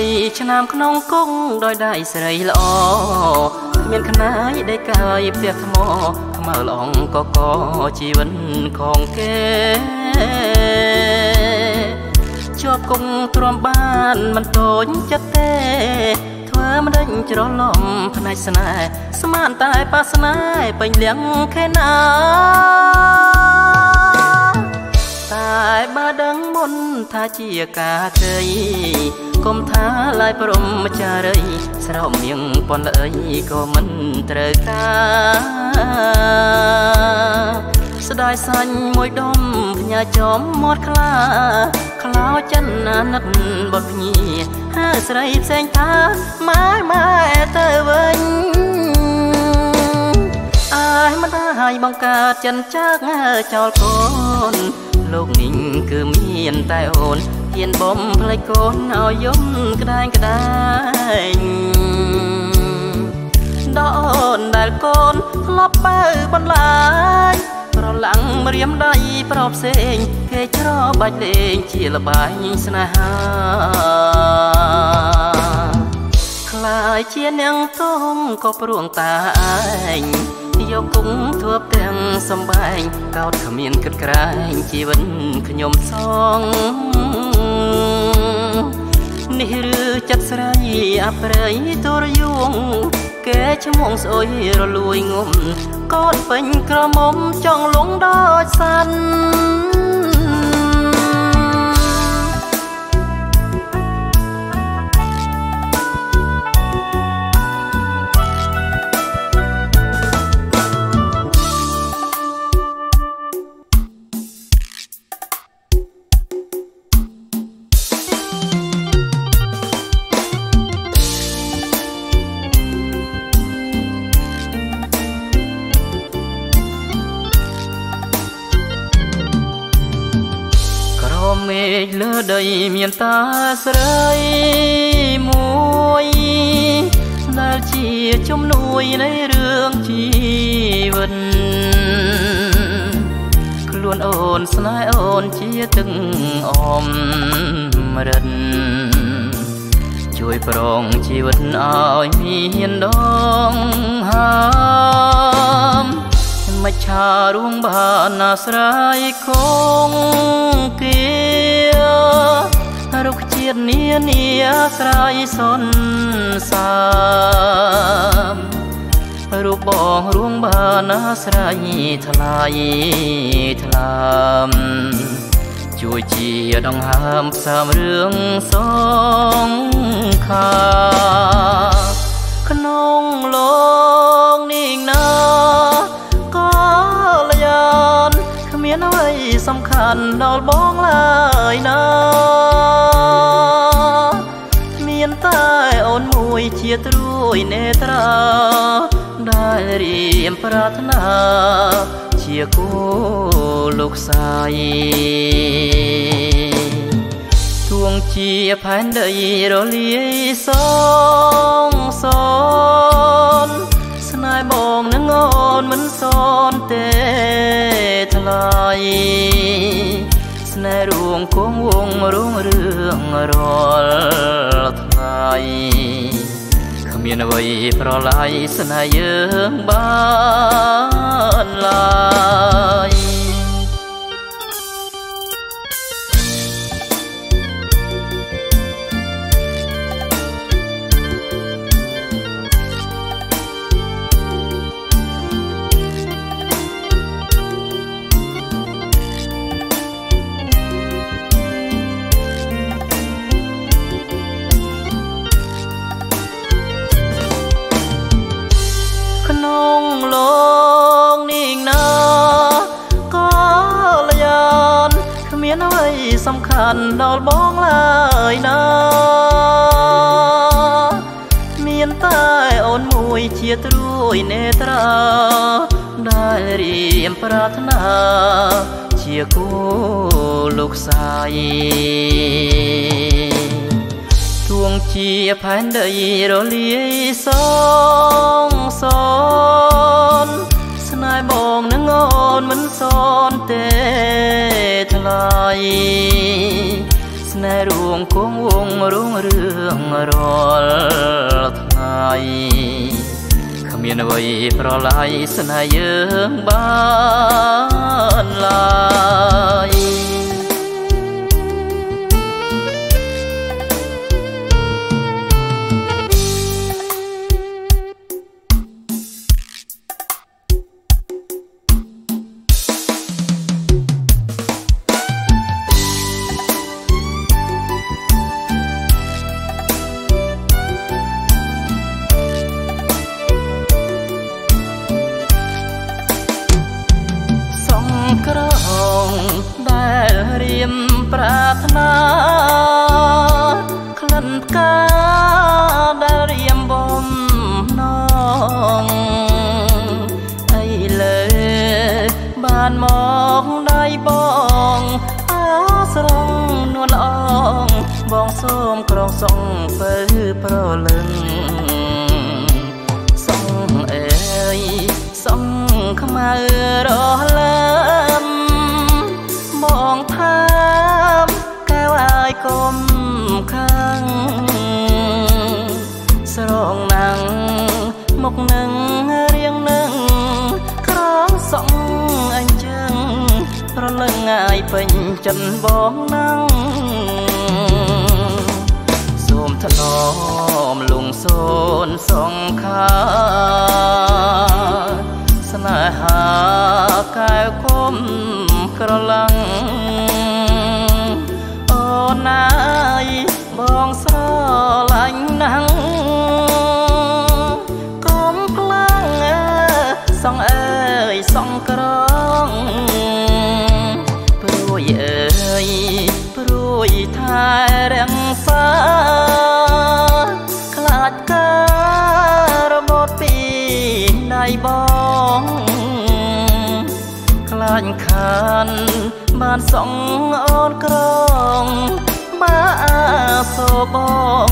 ឆ្នាំក្នុងគង់ដោយដៃស្រីល្អគ្មានខ្នាយដែលកាយផ្ទះថ្មខ្មៅល្អងកកជីវិតของគេជាប់គង់ទ្រាំបានមិនតូចចិត្តទេធ្វើមិនដេញច្រឡំផ្នែកស្នេហ៍ស្មានតែបាសនាពេញលៀងខេណាតែបើដឹងមុនថាជាការជ័យ កុំថាឡាយព្រមចារីស្រោមមៀងប៉ុនអីក៏មិនត្រូវការស្ដាយសាញ់មួយដុំផ្ញើចំមាត់ខ្លាខ្លោចិនណានិតបត់ភ្ញីហើស្រីផ្សេងថាម៉ែម៉ែទៅវិញអើយមិនហើយបង្កើតចិនចាក់ចោលកូនលោកនេះគឺមានតែអូន ហ៊ានបំផ្លេចកូនឲ្យយំក្ដែងក្ដែងដល់អូនដែលកូនធ្លាប់បើបន្លាយប្រឡាំងរៀមដៃប្រផ្សេង គេច្របាច់លេងជាលបាយស្នេហាខ្លាយជានាងទងក៏ព្រួងតាឯងយកគង់ធ្វើទាំងសំបែងកោតគ្មានគិតក្រែងជីវិតខ្ញុំសង នេះឬចិត្តស្រីអប្រៃទុរយងគេឈ្មោះស្អុយរលួយងំកូនពេញក្រមុំចង់លងដូចសាន់ ស្រីមួយដែលជាជំនួយនៃរឿងជីវិតខ្លួនអូនស្នេហ៍អូនជាទឹកអមរិនជួយប្រងជីវិតឲ្យមានដងហើមមច្ឆារួងបានអាស្រ័យគង់គៀរុក្ខ ជាតិនានាអាស្រ័យសន្សាមរូបបងរួងបានអាស្រ័យថ្លៃថ្លាមជួយជាដង្ហើមផ្សាមរឿងសងខាក្នុងលោកនេះណាមានអ្វីសំខាន់ដល់បងឡើយណា មួយជាត្រួយនេត្រាដែលរៀមប្រាថ្នា ជាគូលោកសាយទួងជាផែនដីរលាយសងសនស្នេហ៍បងនឹងអូនមិនសនទេថ្លៃស្នេហ៍រួងគង់វងរួងរឿងរាល់ថ្ងៃ គ្មានអ្វីប្រឡាយស្នេហ៍យើងបានឡើយ សំខាន់ដល់បងឡើយណាមានតែអូនមួយជាត្រួយនេត្រាដែលរៀមប្រាថ្នាជាគូលោកសាយទួងជាផែនដីរលាយសងសនស្នេហ៍បងនឹងអូនមិនសនទេ ថ្លៃស្នេហ៍រួងគង់វងរួងរឿងរាល់ថ្ងៃគ្មានអ្វីប្រឡាយស្នេហ៍យើងបានឡើយ ពេញចិនបងណាំងសូមថ្នមលងសូនសងខាស្នេហាកែវគុំក្រឡាំងណាយបងស្រឡាញ់ណាស់កុំខ្លាំងសងអើ រួយថែរាំងសាខ្លាចការរបត់ពីដៃបងខ្លាចខានបានសងអូនក្រងបាសោបង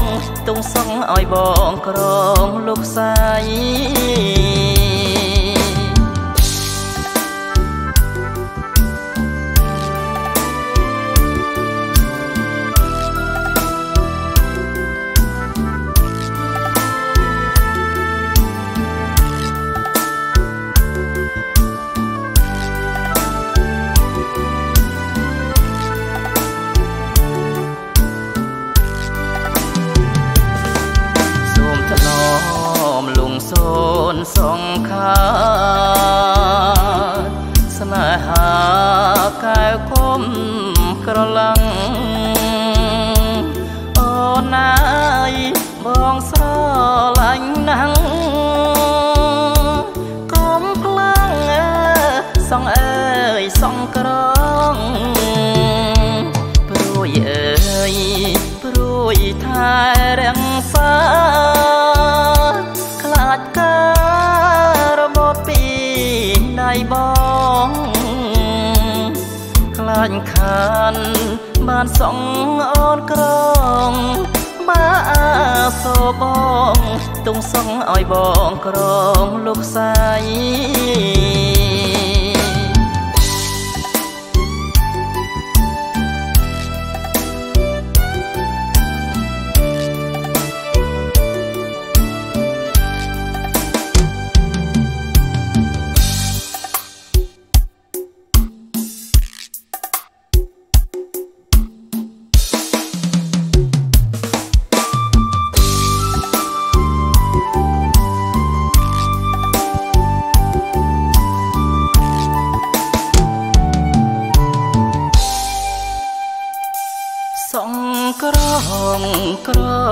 ទុំសងឲ្យបងក្រងលោកសាយ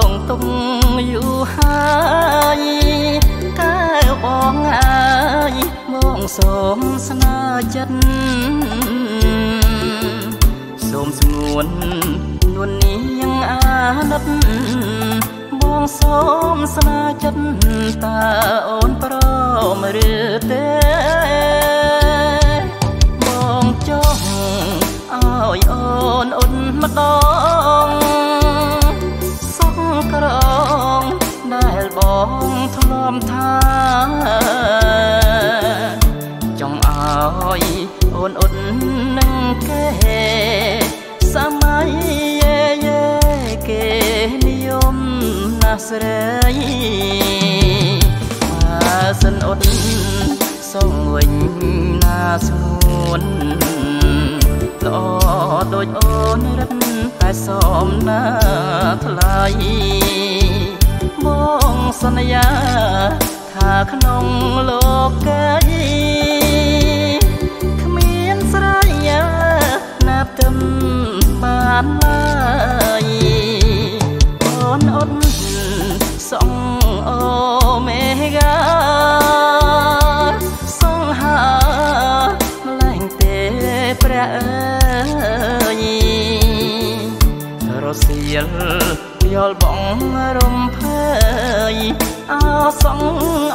ងទុំយូរហើយកែបងអើយមកសូមស្នាចិត្តសូមស្ងួននួននាងអាណិតបងសូមស្នាចិត្តតើអូនព្រមឬទេបងចង់ឲ្យអូនអ៊ុនម្ដង ដែលបងធ្លាប់ថាចង់ឲ្យអូនអ៊ុននឹងគេសម័យស្រីបើសិនអត់សងវិញណាស្ងួនល្អដូចអូនរឹតតែសមណាថ្លៃ បងសន្យា ថាក្នុងលោកីបានឡើយអូនអត់សងអូមេហ្គាសងហាម្លែងទេព្រះអើយរសៀល យល់បងរំភើយអោសង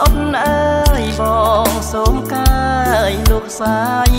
អត់អើយបងសូមកាយលោកសាយ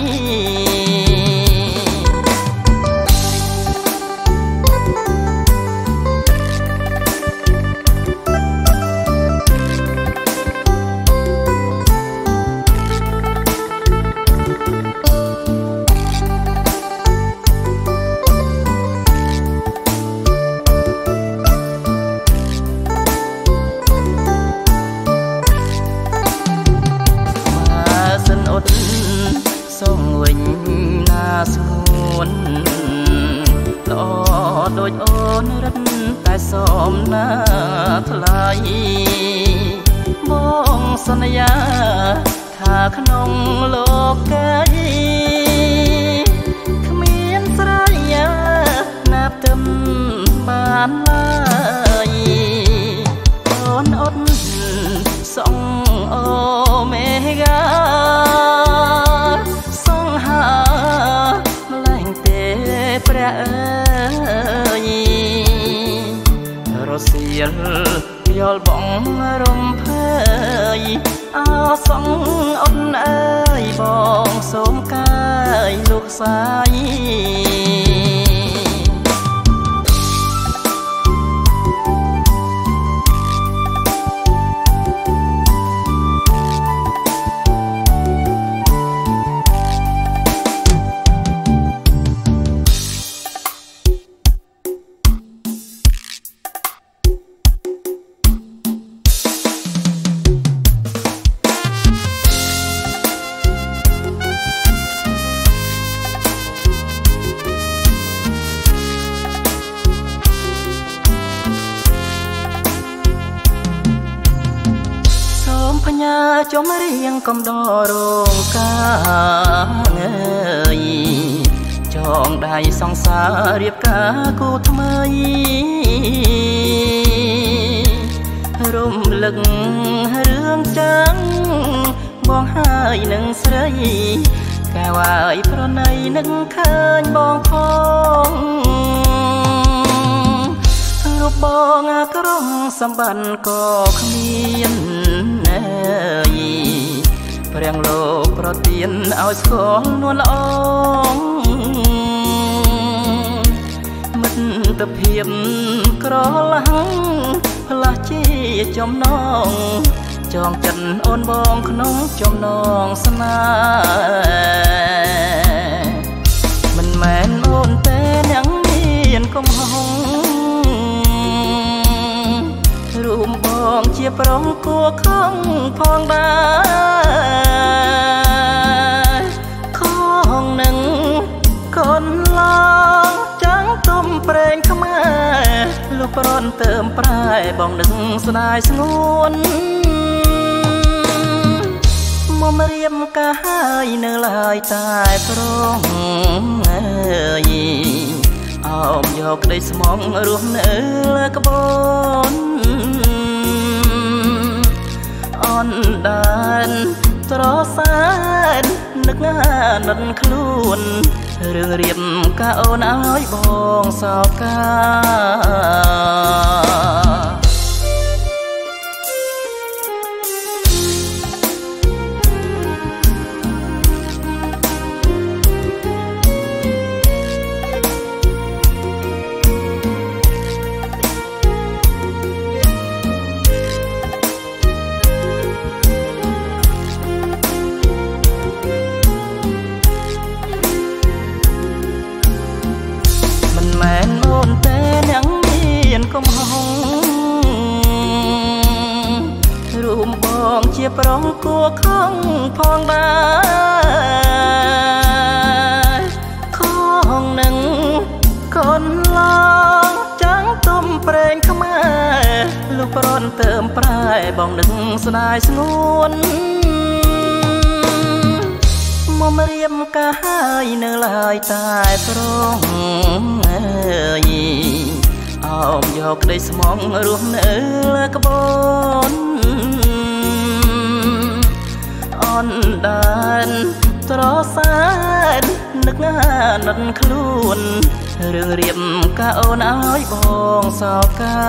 លឹករឿងចាំងបងហើយនឹងស្រីកាវាយប្រណីនឹងឃើញបងផងរូបបងក្រុងសម្បត្តិក៏គ្មានណែយព្រះលោកប្រទានឲ្យស្គាល់នួនល្អងមិត្តភាពក្រឡាំងផ្លាស់ជា ចំណងចងចិត្តអូនបងក្នុងចំណងស្នេហ៍មិនមែនអូនទេនឹងមានកំហុងរួមបងជាប្រុងគួខំផងដែរខងនឹងកូនឡងចាំង ទុំប្រេងខ្មែរលោកប្រនទៅមប្រែបងនឹងស្នាយស្ងួនមុំរៀមកាហើយនៅឡើយតែប្រងអើយអោមយកក្តីស្មងរស់នៅលើក្បូនអនដានត្រសាននឹកអាណិតខ្លួន រឿងរៀបកាអូនឲ្យបងសោកា ទាំងមានកំហុងរួមបងជាប្រងគួខំផងដែរខងនឹងកូនឡងចាំងទុំប្រេងខ្មែរលោកប្រនเติมប្រែបងនឹងស្ដាយស្ងួនមុំរៀមកាហើយនៅឡើយតែប្រងអើយ មយកក្តីស្មងរស់នៅលើក្បូនអនដានត្រសាននឹកណានិតខ្លួនរឿងរៀបកាអូនឲ្យបងសោកា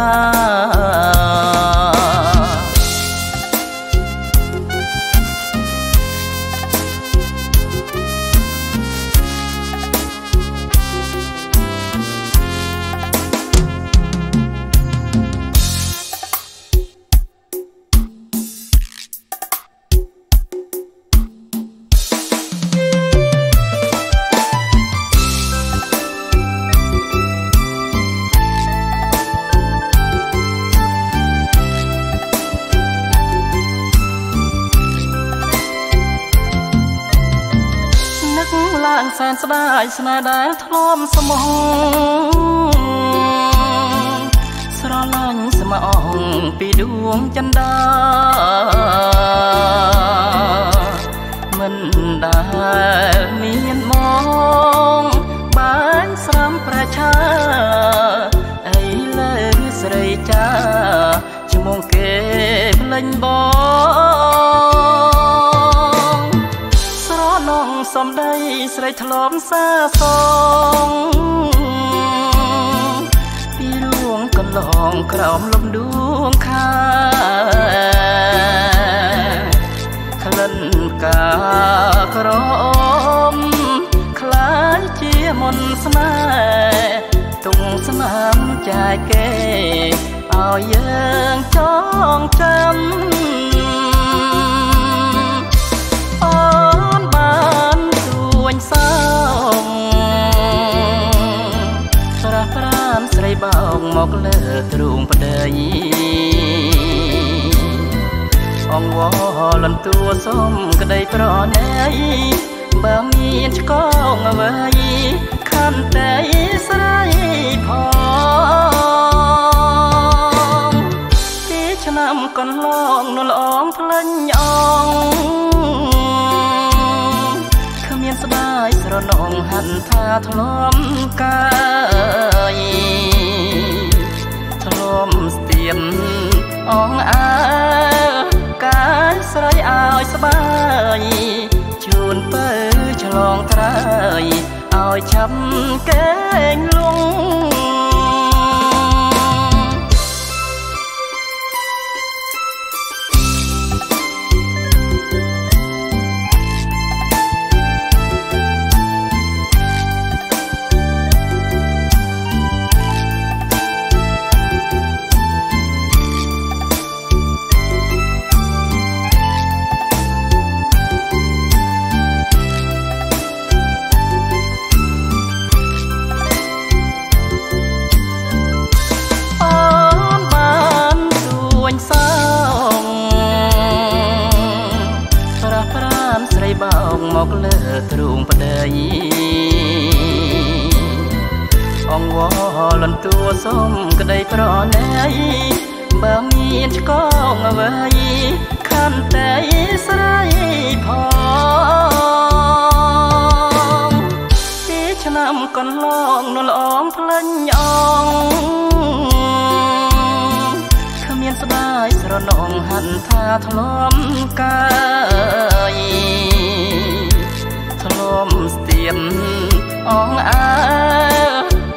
នស្ដាយស្នេហ៍ដែលធ្លាប់ស្មងស្រឡាញ់ស្មអងពីដួងចន្ទាមិនដែលមានមកបានស្រាំប្រឆាអីលើស្រីចាឈ្មោះគេភ្លេញបង សំដីស្រីធ្លាប់សាសងពីរួងកន្លងក្រោមលំដួងខាក្លិនកាក្រមខ្លាយជាមន្តស្នេហ៍ទុងស្នាមចាយគេឲ្យយើងចងចាំ បោកមកលើទ្រូងប្តីអងវលន់ទួសុំក្តីប្រណីបើមានឆ្កងអ្វីខន្តែស្រីផងពីឆ្នាំកន្លងនលអងផ្លេញអងគ្មានស្ដាយស្រណងហាន់ថាធ្លំកាយមស្ទៀនអងអើកាយស្រីឲ្យស្បាយជូនទៅឆ្លងត្រើយឲ្យឆាប់កេងលង មកលើទ្រូងប្តីអងវលន់ទួសុំក្តីប្រណីបើមានឆ្កងអ្វីខន្តែស្រីផងពីឆ្នាំកន្លងនលអងផ្លេញអងគ្មានស្ដាយស្រណងហាន់ថាធ្លំកាយ មស្ទៀនអងអើ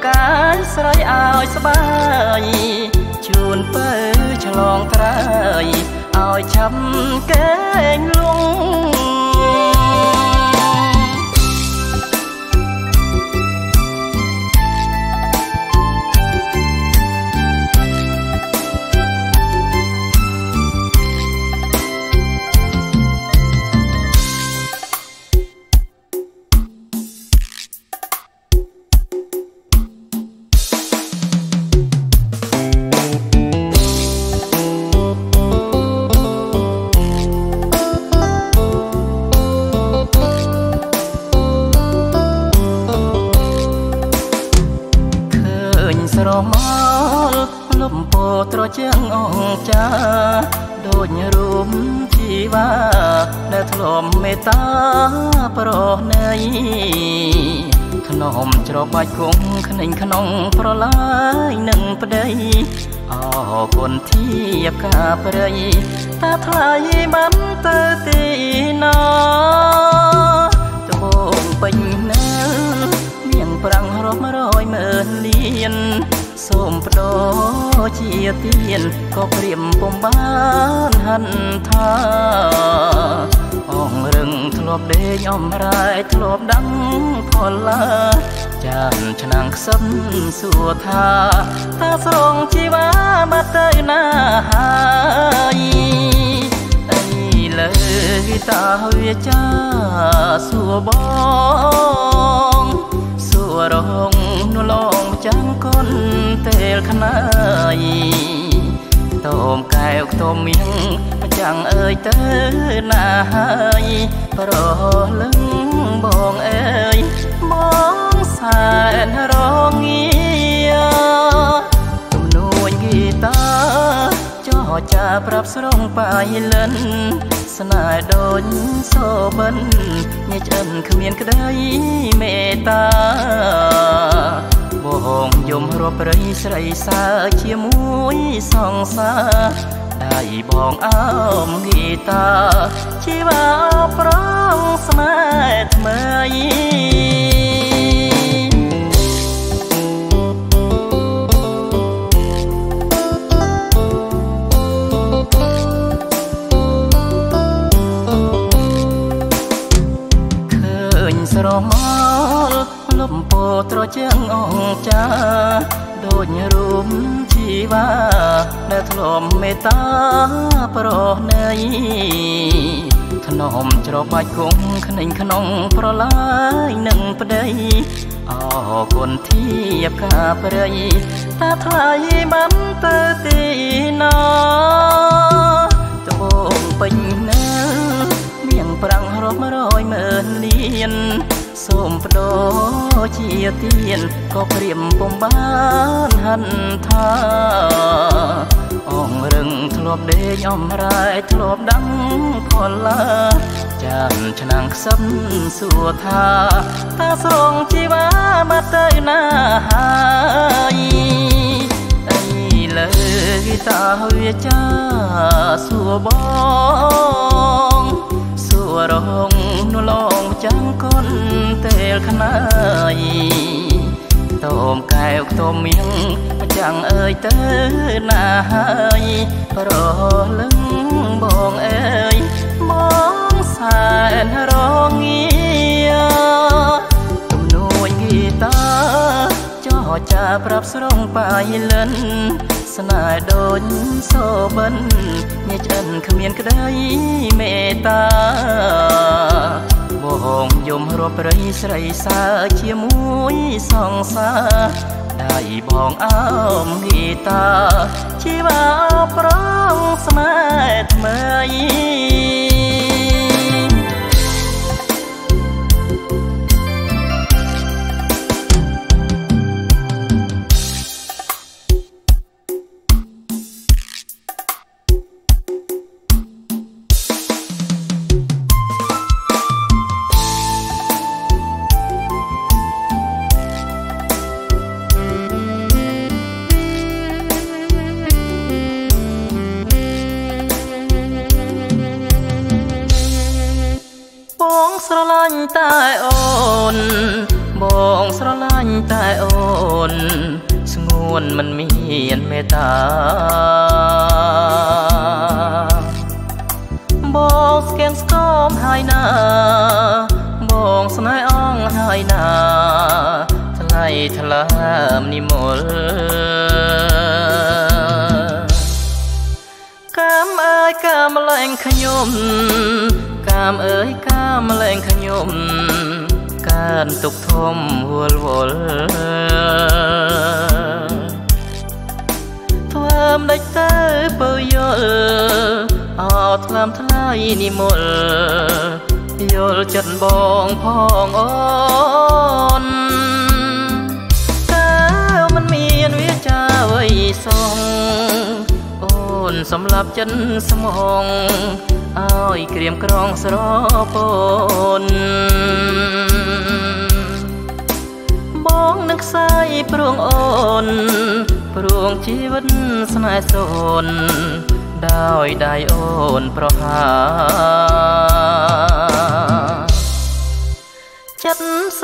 កាយស្រីឲ្យស្បាយជូនទៅឆ្លងត្រើយឲ្យឆាប់កេងលង បាច់គង់ខ្នែងក្នុងប្រឡាយនឹងប្តីអរគុណធៀបការព្រៃតាថ្លៃបានទៅទីណាត្បូងពេញណាមានប្រាំងរាប់រយម៉ឺនលានសូមបដោជាទៀនក៏ព្រៀមពុំបានហិនថាអងរឹងធ្លាប់ដេកអំរែធ្លាប់ដឹងផលឡា ចានឆ្នាំងខ្សឹបសួរថាតាស្រងជីវ៉ាមកទៅណាហើយអីលើតាវាចាសួរបងសួររងនឡងចាំងកូនពេលខ្នាយតោមកែវខ្ទមមៀងចាំងអើយទៅណាហើយប្រលឹងបងអើយបង សែនរងាទំនួញហ្គីតាចោចាប្រាប់ស្រងបាយលិនស្នេហ៍ដូចសូបិនញិចអិនគ្មានក្តីមេត្តាបងយំរស់ព្រៃស្រីសើជាមួយសង្សារដៃបងអោមហ្គីតាជីវ៉ាប្រងស្នេហ៍ថ្មី ត្រជាងអងចាដូចរូបជីវាដែលធ្លាប់មេត្តាប្រណីក្នុងច្របាច់គង់ខ្នែងក្នុងប្រឡាយនឹងប្តីអរគុណធៀបការព្រៃតាថ្លៃបានទៅទីណាត្បូងពេញណាមានប្រាំងរាប់រយម៉ឺនលានសូមបដោ ជាទៀនក៏ព្រៀមពុំបានហិនថាអងរឹងធ្លាប់ដេកអំរែធ្លាប់ដឹងផលឡាចាំឆ្នាំងខ្សឹបសួរថាតាស្រងជីវ៉ាមកទៅណាហើយអីលើតាវាចាសួរបងសួ ររងនឡងចាំកូនពេលខ្នាយតោមកែវខ្ទមមៀងចាំងអើយទៅណាហើយប្រលឹងបងអើយបងសែនរងាទំនួញហ្គីតាចោចាប្រាប់ស្រងបាយលិន ស្នេហ៍ដូចសូបិនញិចអិនគ្មានក្តីមេត្តាបងយំរស់ព្រៃស្រីសើជាមួយសង្សារដៃបងអោមហ្គីតាជីវ៉ាប្រងស្នេហ៍ថ្មី តែអូន បងស្រឡាញ់តែអូន ស្ងួនមិនមានមេត្តាបងស្គៀងស្គមហើយណា បងស្នេហ៍អងហើយណាថ្លៃថ្លើមនិមលកាមអើយកាមលែងខ្ញុំកាមអើយកាម លែងខ្ញុំកានទុកធំវល់វល់ធ្វើមិនដេចទៅបើយល់អត់ថ្លើមថ្លៃនិមលយល់ចិត្តបងផងអូនតើមិនមានវាចាអ្វីសងអូ ននសម្រាប់ចិនស្មងអើយក្រៀមក្រងស្រពនបងនឹងខ្សែព្រួងអូនព្រួងជីវិតស្នេហ៍សូនដោយដៃអូនប្រហា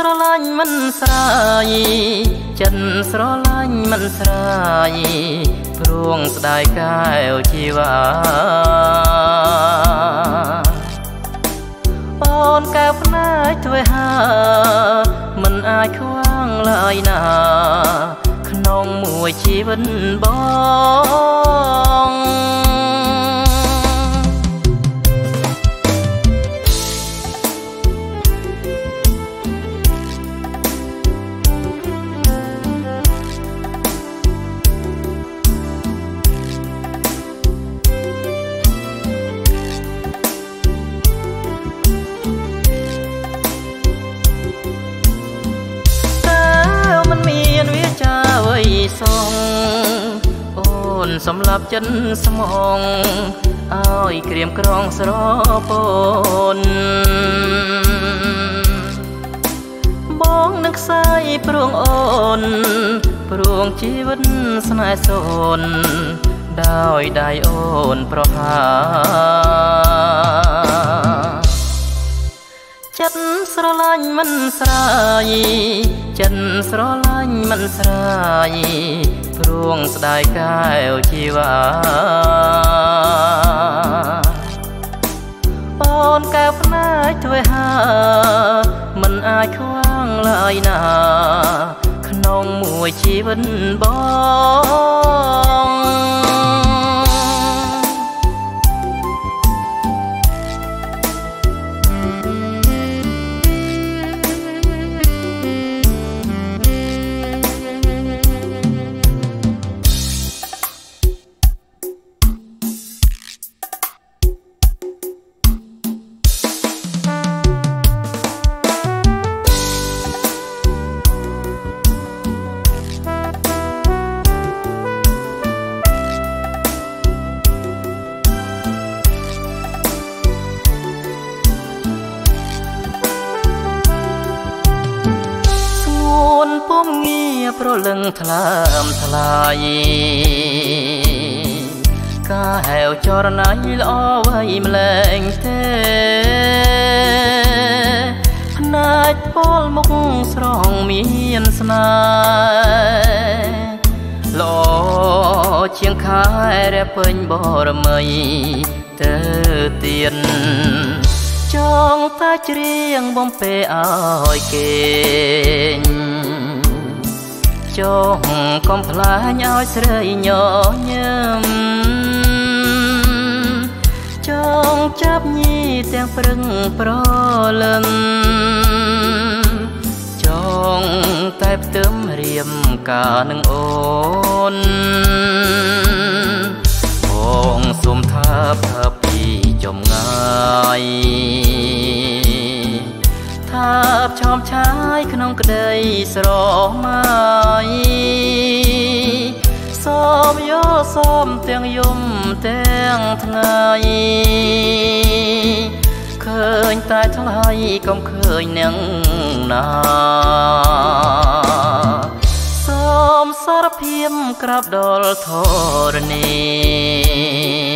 ស្រឡាញ់មិនស្រាយចិត្តស្រឡាញ់មិនស្រាយព្រួងស្ដាយកែវជីវ៉ាអូនកែវភ្នែកធ្វើហាមិនអាចខ្វាងឡើយណា ក្នុងមួយជីវិតបង សងអូនសម្រាប់ចិនស្មងអើយក្រៀមក្រងស្រពនបងនឹងខ្សែព្រួងអូនព្រួងជីវិតស្នេហ៍សូនដោយដៃអូនប្រហាចិត្ត ស្រឡាញ់មិនស្រាយចិត្តស្រឡាញ់មិនស្រាយព្រួងស្ដាយកែវជីវ៉ាអូនកែវភ្នែកធ្វើហាមិនអាចខ្វាងឡើយណាក្នុងមួយជីវិតបង លឹងថ្លើមថ្លៃកាហែវចរណៃល្អໄວម្លែងទេផ្នែកពលមុខស្រងមានស្នេហ៍ល្អជាងខែរពេញបរមីទៅទៀនចងតែច្រៀងបំពេឲ្យគេ ចងកំផ្លាញឲ្យស្រីញញឹមចងចាប់ញីទាំងព្រឹងប្រលឹមចងតែផ្ទឹមរៀមកានឹងអូនបងសុំថាផើពីចំងាយ ថាបឆោមឆាយក្នុងក្តីស្រមៃសូមយោសូមទាំងយំទាំងថ្ងៃឃើញតែថ្លៃកុំឃើញនឹងណាសូមសារភាពក្រាបដល់ធរណី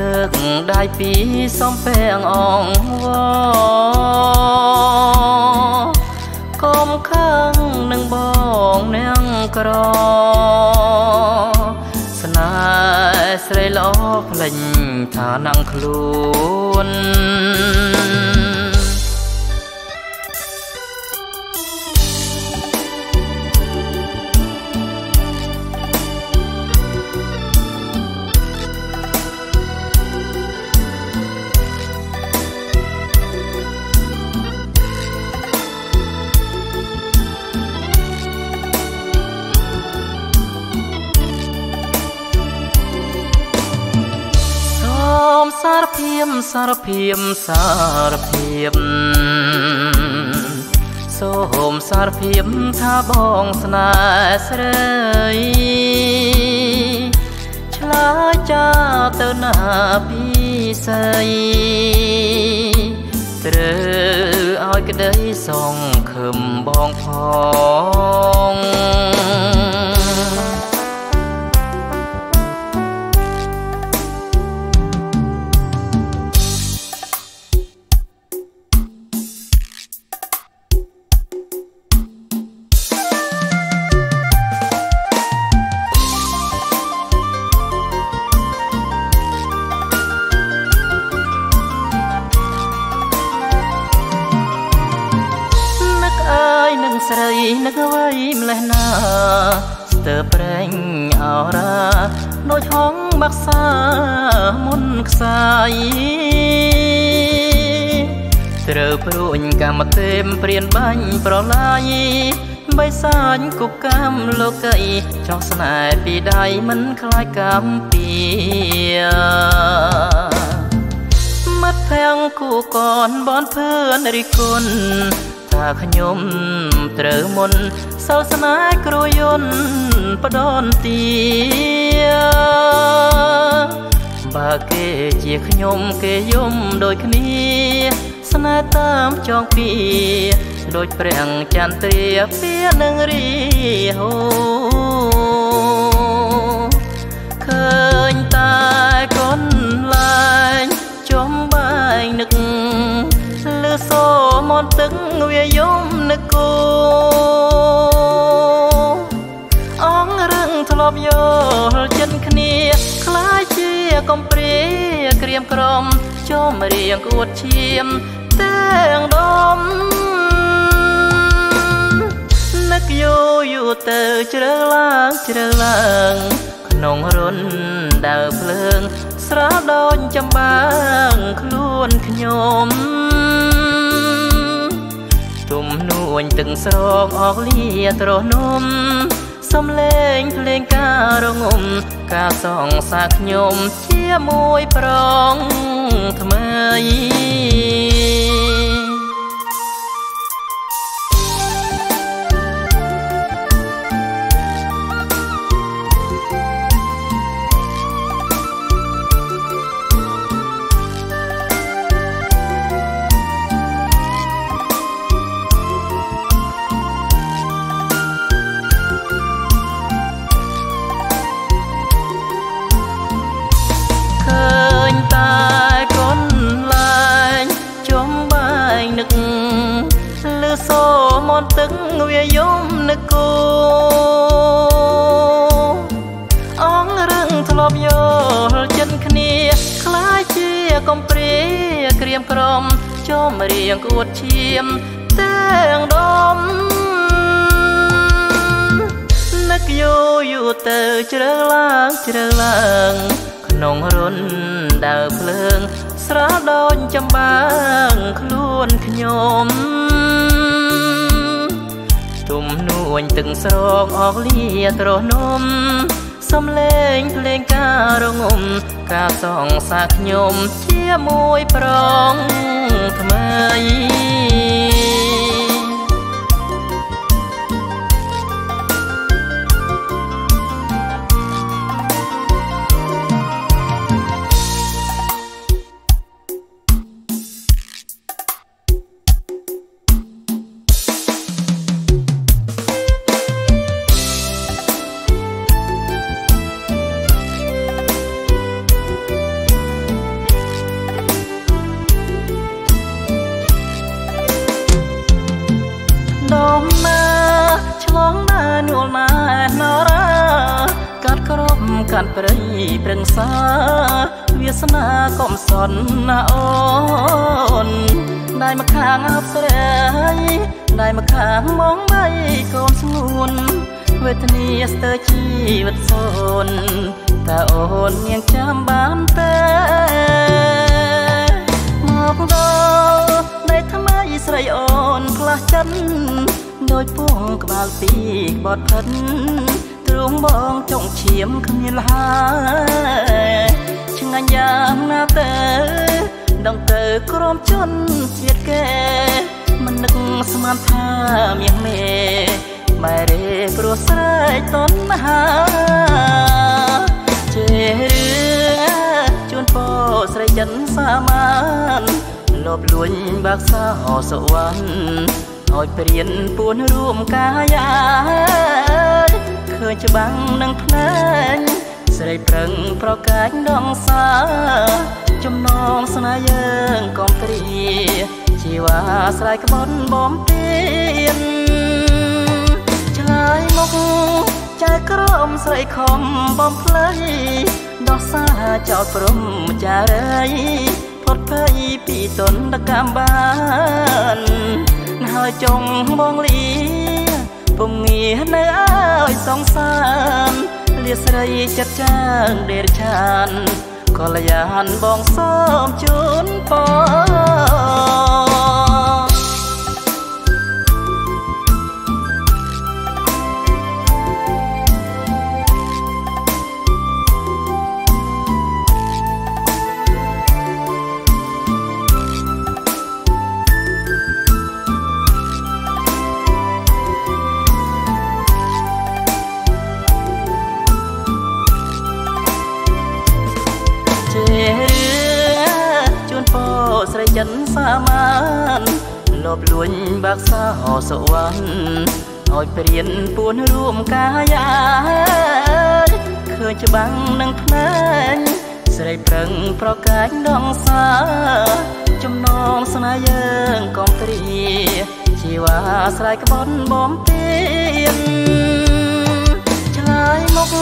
លើកដៃពីសំពេងអងវកុំខឹងនឹងបងនាងក្រ ស្នេហ៍ស្រីល្អផ្លេញឋានៈខ្លួន សារភាពសារភាពសារភាពសូមសារភាពថាបងស្នេហ៍ស្រីឆ្លលាយចាទៅណាពីស័យត្រូវឲ្យក្តីសងខឹមបងផង ព្រួញកម្មទេមព្រានបាញ់ប្រឡាយបៃសាញ់គុកកម្មលោកីចង់ស្នេហ៍ពីដៃមិនខ្លាចកម្មពីមាត់ភាំងគូកនបនភឿនរិគុណថាខ្ញុំត្រូវមុនសោស្នេហ៍គ្រូយន្តបដនទាបើគេជាខ្ញុំគេយំដូចគ្នាស្នេហ៍តាមចងពីដូចព្រះចន្ទ្រាពីនឹងរីហូឃើញតែកូនឡាញចំបែងនឹកលឺសូមនទឹកវាយំនឹកគូអងរឹងធ្លាប់យល់ចិត្តគ្នាខ្លាចជាកំព្រាក្រៀមក្រំចំរៀងអួតឈាមទាំ ងដុំនឹកយូរយូរទៅជ្រើឡើងជ្រើឡើងក្នុងរុនដើរភ្លើង ស្រោដូចចំបាំងខ្លួនខ្ញុំទុំនួនទឹកស្រងអស់លាត្រនំសំលេងភ្លេងការរងំការសងសាខ្ញុំជាមួយប្រងថ្មី នទឹកវាយំនឹកគូអងរឹងធ្លាប់យល់ចិត្តគ្នាខ្លាចជាកំព្រាក្រៀមក្រំចំរៀងអួតឈាមទាំងដុំនឹកយូរយូរទៅជ្រើឡើងជ្រើឡើងក្នុងរុនដើរភ្លើង ស្រាលដូចចំបាំងខ្លួនខ្ញុំ ទុំនួនទឹកស្រងអស់លាត្រនំសំលេងភ្លេងការរងំការសងសាខ្ញុំ ជាមួយប្រងថ្មី ចារីផុតភ័យពីតន្តកម្មបានហើយចុងបងលីពុំងានៅឲ្យសងសានលាស្រីចិត្តចាងដេរឆានកល្យានបងសូមជូនពរ សាមានលបលួញបាក់សាហោសវណ្ណឲ្យព្រៀនពួនរួមកាយាឃើញច្បាំងនឹងភ្នែកស្រីប្រឹងប្រកាច់ដងសា ចំណងស្នេហ៍យើងកំព្រាជីវ៉ាស្រ័យក្បត់បំពេញឆ្លើយមក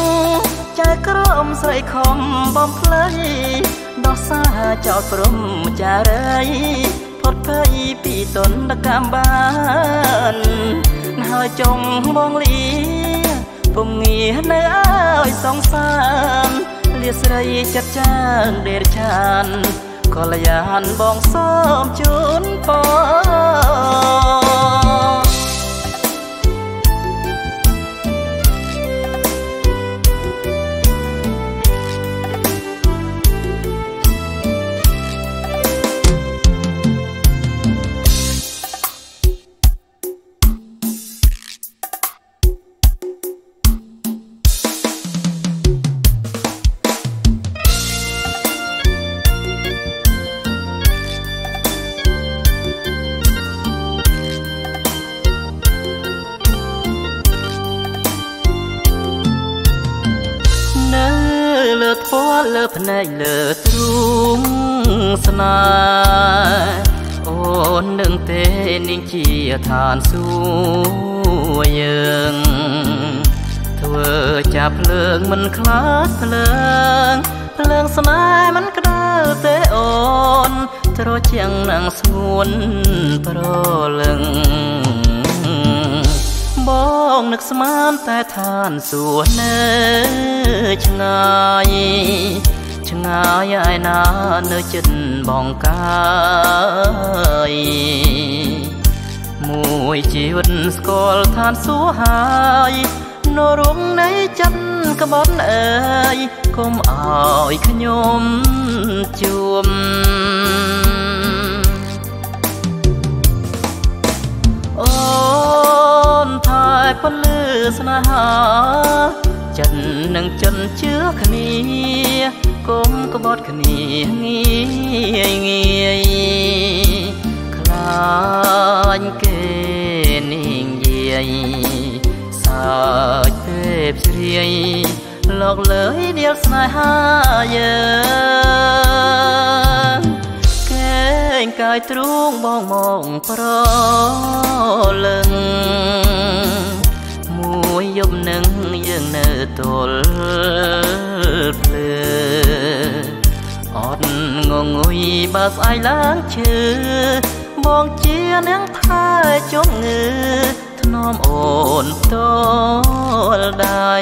ចៅក្រមស្រីខំបំភ្លៃ ដោះសាចោតព្រំចារីផុតភ័យពីតន្តកម្មបានហើយចុងបងលីពុំងានៅឲ្យសងសានលាស្រីចិត្តចាងដេរឆានកល្យានបងសូមជូនពរ លើភ្នែកលើទ្រូងស្នេហ៍អូននឹងទេនាងជាឋានសួគ៌យើងធ្វើចាប់ភ្លើងមិនខ្លាចភ្លើងភ្លើងស្នេហ៍មិនក្តៅទេអូនត្រជាងនឹងស្ងួនប្រលឹង បងនឹកស្មានតែឋានសួគ៌នៅឆ្ងាយឆ្ងាយឯណានៅចិត្តបងកាយមួយជីវិតស្គាល់ឋានសួគ៌ហើយនរងនៃចិត្តក្បត់អើយកុំអោយខ្ញុំជួម ពន្លឺស្នេហាចិត្តនឹងចិនជឿគ្នាគុំក្បត់គ្នាងាយងាយខ្លាញ់គេនាងយាយសើចទេពស្រីលោកលើយដៀលស្នេហាយើងកែ ងកាយទ្រូងបងមកប្រលឹងមួយយប់នឹងយើងនៅទល់ភ្លើអត់ងងុយបើស្អែកឡើងឈឺបងជានាងថែជងងើធ្នមអូនតលដៃ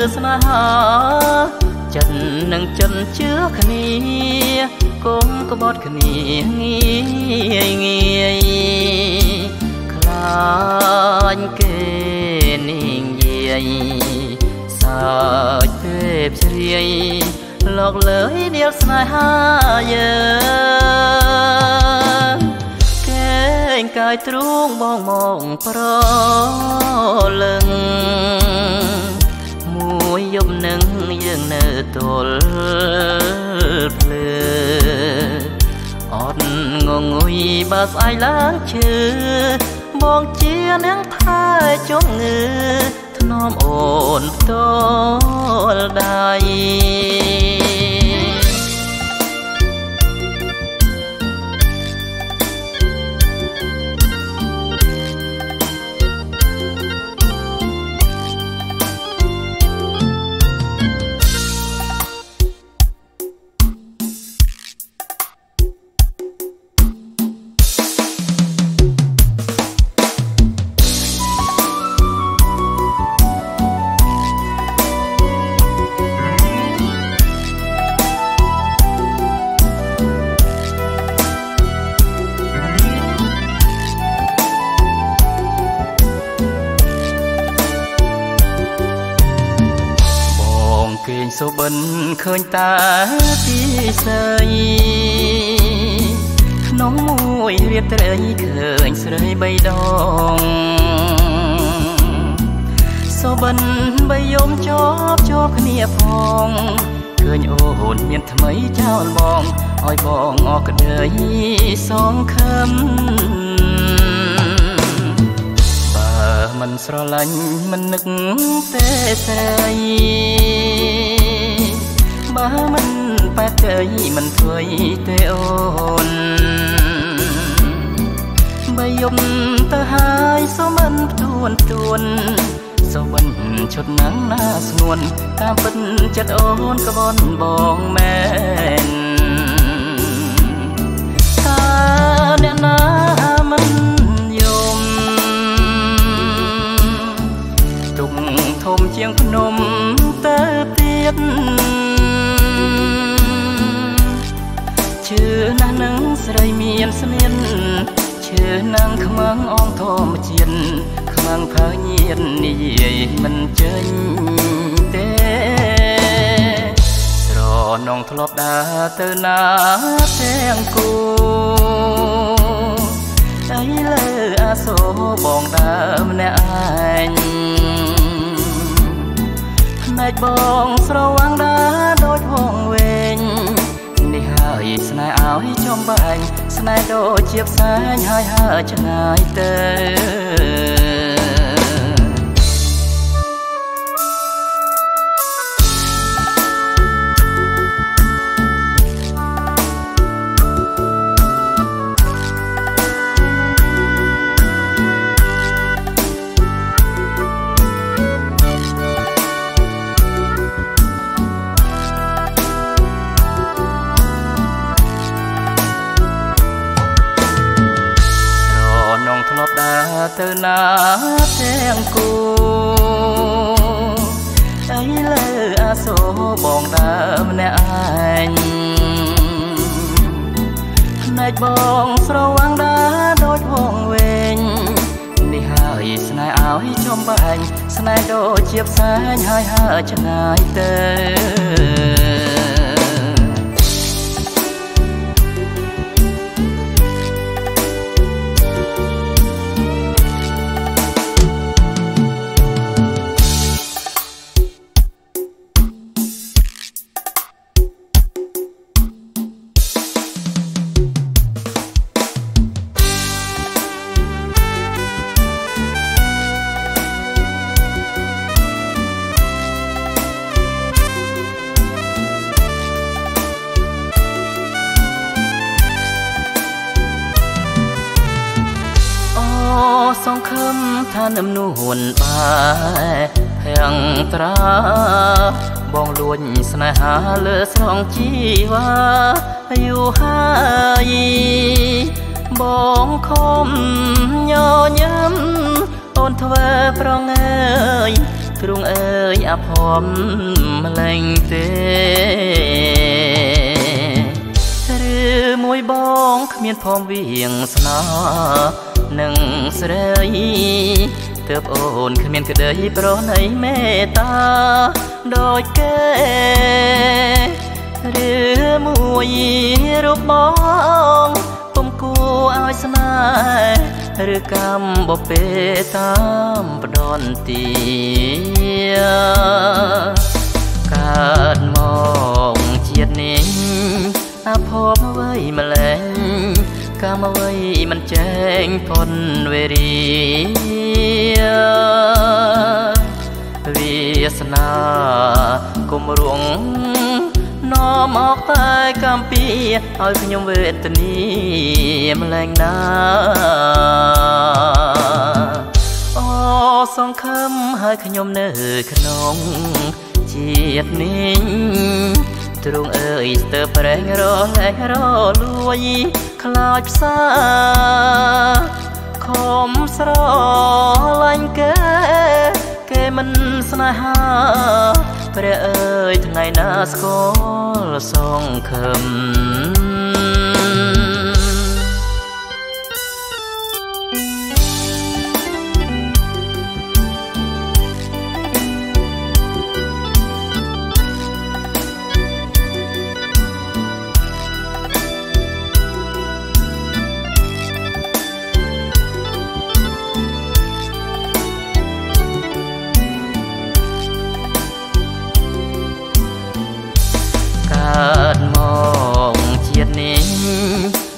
ពន្លឺស្នេហាកុំក្បត់គ្នាងាយងាយខ្លាញ់គេនាងយាយសាច់ទេពជ្រាយលោកលើយនាលស្នេហាយើងកែងកាយទ្រូងបងមកប្រលឹង មួយយប់នឹងយើងនៅទល់ភ្លើអត់ងងុយបើស្អែកឡើងឈឺបងជានឹងថែជងងើធ្នមអូនផ្ទលដៃ ញតាទីស័យក្នុងមួយរៀបត្រីឃើញស្រីបីដងសុបិនបីយំជាប់ជាប់គ្នាផងឃើញអូនមានថ្មីចោលបងឲ្យបងអរក្ដីសងខំមិនស្រឡាញ់មិននឹកទេស្រី បើមិនប៉ែតទេមិនធ្វើទេអូនបើយប់ទៅហើយសូមមិនផ្ទួនផ្ទួនសូមមិនឈុតណាំងណាស្ងួនតាមពិតចិត្តអូនក្បន់បងមែនតាអ្នកណាជាងភ្នំទៅទៀត ណាស់នឹងស្រីមានស្មៀនឈឺណាស់ខ្មាំងអងធម្មជាតិខ្មាំងផើញៀននិយាយមិនចេញទេស្រនងធ្លាប់ដើរទៅណាទាំងគូអីលើអាសូរបងដើរម្នាក់ឯងភ្នែកបងស្រវាំងដើរដូចហងវែងនេះ ហើយស្នេហ៍ឲ្យចំបែងស្នេហ៍ដូចជាផ្សែងហើយហើឆ្ងាយទៅ ទៅណាទាំងគូអីលើអាសូរបងដើមម្នាក់ឯងភ្នែកបងស្រវាំងដើរដូចវងវែងនេះហើយស្នេហ៍ឲ្យចំបែងស្នេហ៍ដូចជាផ្សែងហើយហើឆ្ងាយទៅ បងលួចស្នេហាលើស្រងជីវ៉ាយូរហើយបងខំញញឹមអូនធ្វើប្រងើយទ្រង់អើយអភ័មម្លែងទេគ្មានផងវៀងស្នានឹងស្រីទើបអូនគ្មានក្តីប្រណីមេត្តា ដូចគេឬមួយរូបបងពុំគួរឲ្យស្នេហ៍ឬកម្មបពេតាមផ្ដន់ទាកើតមកជាតិនេះអាភពអ្វីម្លេះកម្មអ្វីមិនចែងផុនវេរី វាសនាគុំរួងនាំមកតែកំពីឲ្យខ្ញុំវេទនីម្លែងណាអូសង្ឃឹមឲ្យខ្ញុំនៅក្នុងជាតិនេះទ្រង់អើយស្ទើប្រេងរលែងរលួយខ្លោចផ្សាខំស្រឡាញ់គេគេ មិនស្នេហាព្រះអើយថ្ងៃណាស្គាល់សងខឹម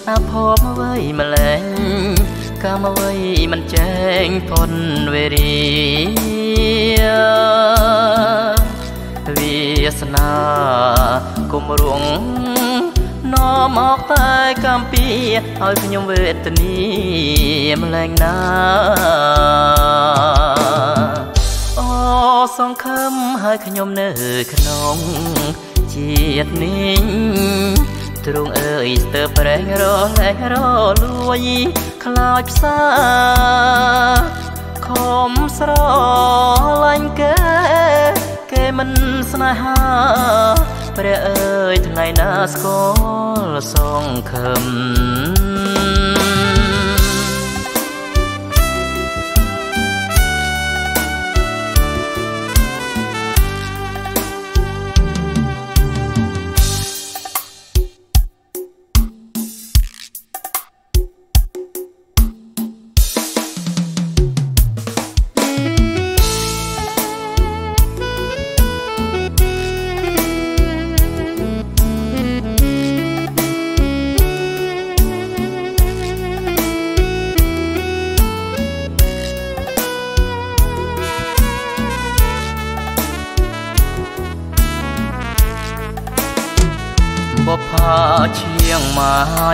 អាភពអ្វីម្លេះកម្មអ្វីមិនចែងផុនវេរីវាសនាគុំរួងនាំមកតែកំពីឲ្យខ្ញុំវេទនីម្លែងណាអូសង្ឃឹមឲ្យខ្ញុំនៅក្នុង ជាតិនេះទ្រង់អើយស្ទើប្រេងរលែងរលួយខ្លោចផ្សាខំស្រឡាញ់គេគេមិនស្នេហាព្រះអើយថ្ងៃណាស្គាល់សងខឹម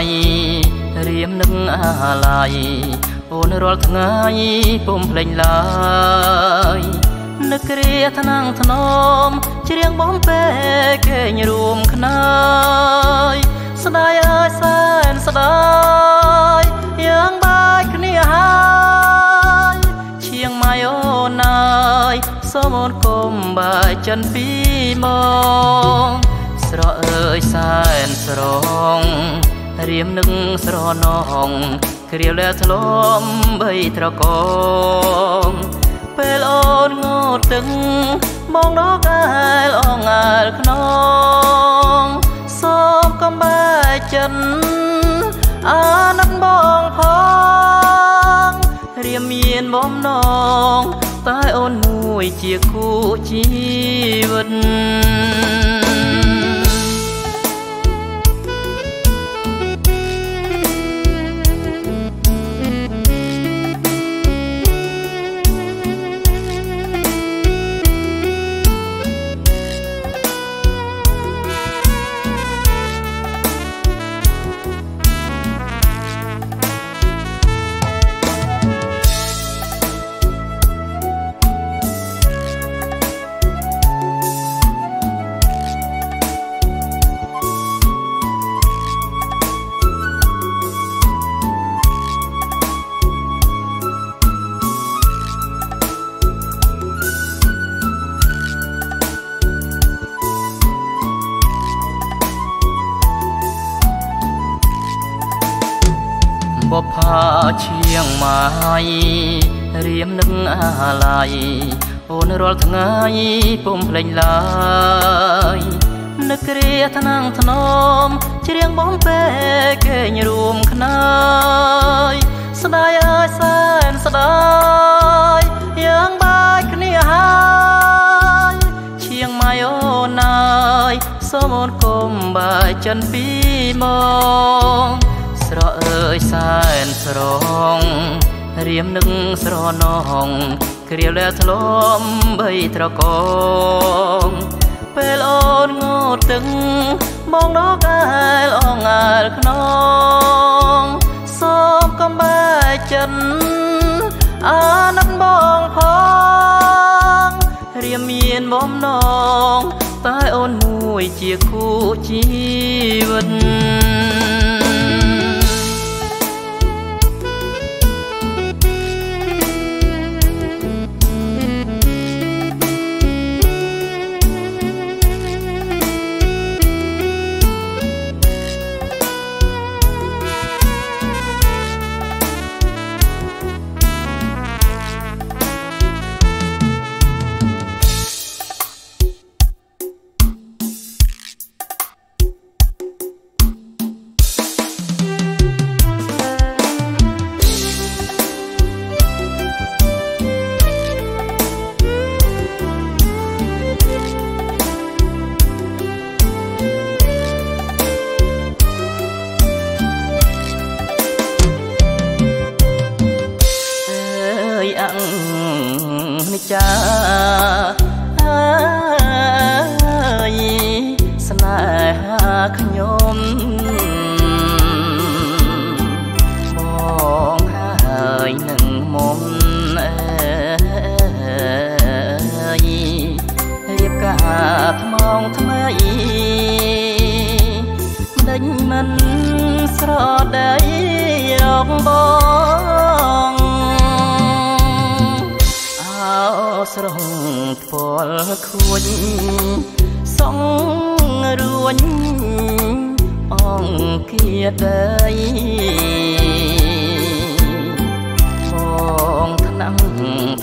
យរៀមនឹងអាឡ័យអូនរាល់ថ្ងៃពុំភ្លេចឡើយនឹកគ្រាថ្នាំងថ្នមច្រៀងបំពេគេងរួមខ្នើយស្ដាយអើយសែនស្ដាយយើងបាយគ្នាហើយឈៀងម៉ាយអូនអើយសូមអូនគុំបាយចិនពីមកស្រកអើយសែនស្រង រៀមនឹងស្រនងគ្រាលែធ្លំបីត្រកងពេលអូនងត់ទឹកមកដល់កែលអងអើលខ្នងសូមកំបែចិនអាណិតបងផងរៀមមានបំណងតែអូនមួយជាគូជីវិត ឈៀងម៉ាយរៀមនឹងអាឡ័យអូនរាល់ថ្ងៃពុំភ្លេចឡើយនឹកគ្រាថ្នាំងថ្នមច្រៀងបងពេគេងរួមខ្នើយស្ដាយអើយសែនស្ដាយយ៉ាងបាយគ្នាហើយឈៀងម៉ៃអូនណាយសូមអូនគុំបាយចិនពីមកស្រកអើ យសែនស្រងរៀមនឹងស្រនងគ្រាលធ្លំបីត្រកងពេលអូនងូតទឹកមកដកអែលអងអែលខ្នងសូមកំបែចិនអាណិតបងផងរៀមមានបំណងតែអូនមួយជាគូជីវិត ខួចសងរួញអង្គាដីបងថ្នាំង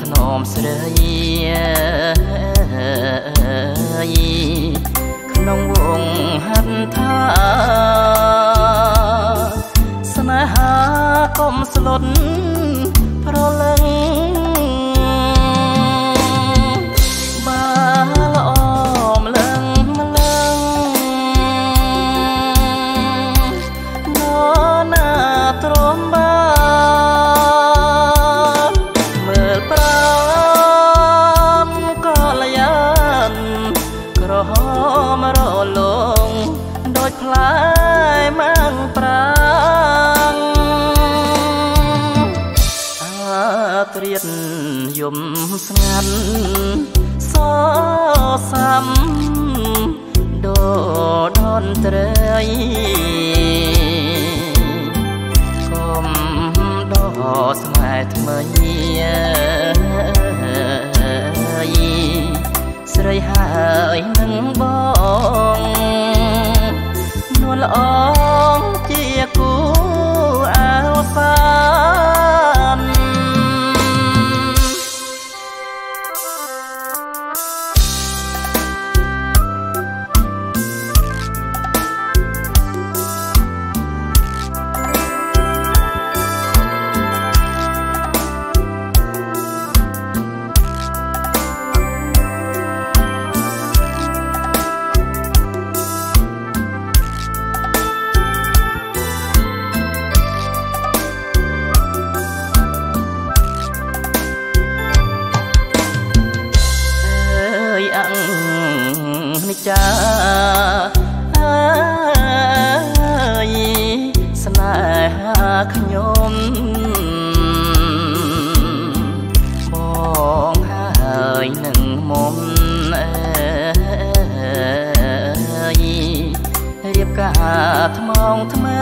ថ្នមស្រី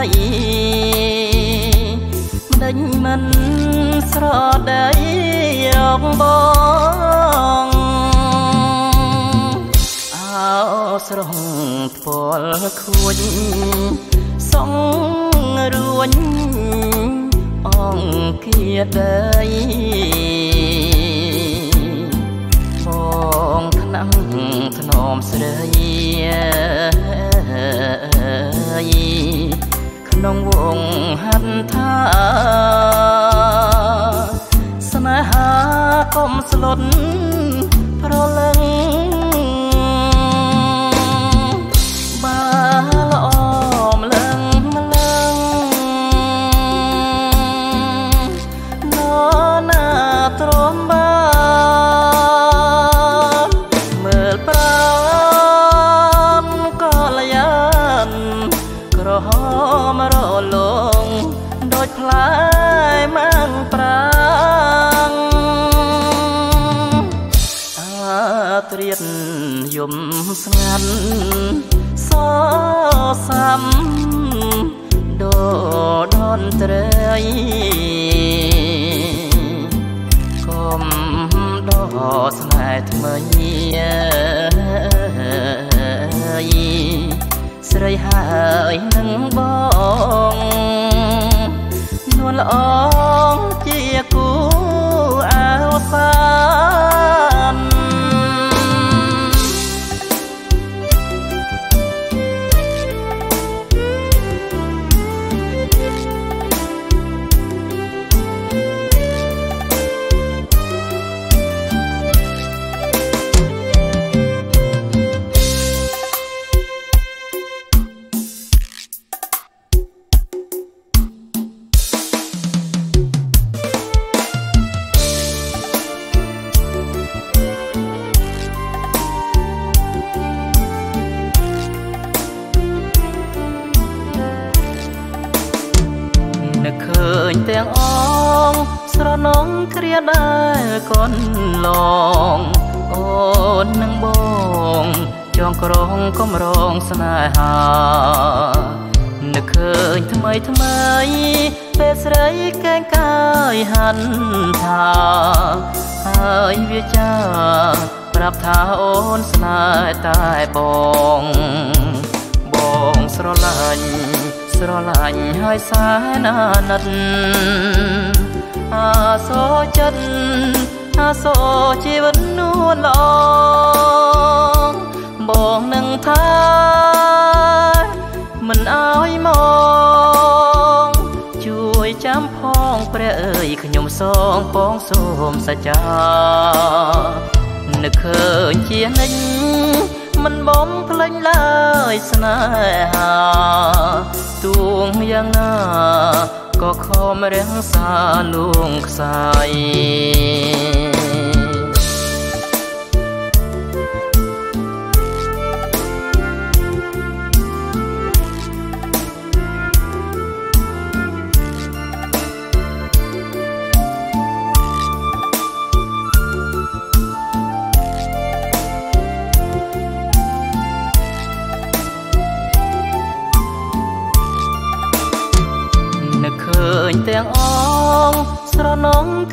មីមិនដេញមិនស្រដីរកបងស្រងថ្ពាល់ខួចសងរួញដីបងថ្នាំងធ្នមស្រី ក្នុងវងហាត់ថាស្នេហាកុំស្លុតប្រលឹង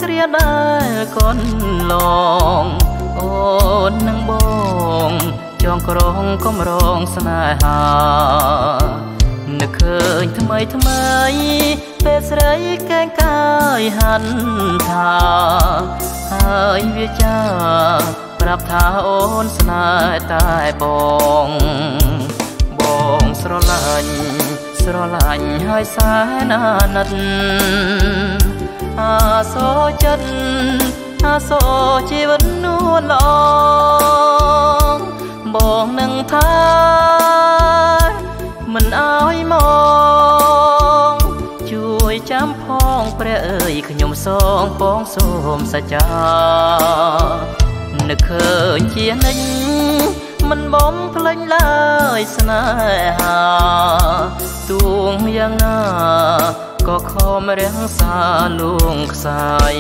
គ្រាដែលកូនឡងអូននឹងបងចងក្រងកំរងស្នេហានឹកឃើញថ្មីថ្មីពេលស្រីកែងកាយហាន់ថាហើយវាចាប្រាប់ថាអូនស្នេហ៍តែបងបងស្រឡាញ់ស្រឡាញ់ហើយសែនអាណិត អាសូចិត្តអាសូជីវិតនួនល្អបងនឹងថាមិនអើយមកជួយចាំផងព្រះអើយខ្ញុំសងពងសូមសច្ចានឹកឃើញជានិញមិនបំភ្លេចឡើយស្នេហាទួងយ៉ាងណា ក៏ខំរាំងសាលួងខ្សាយ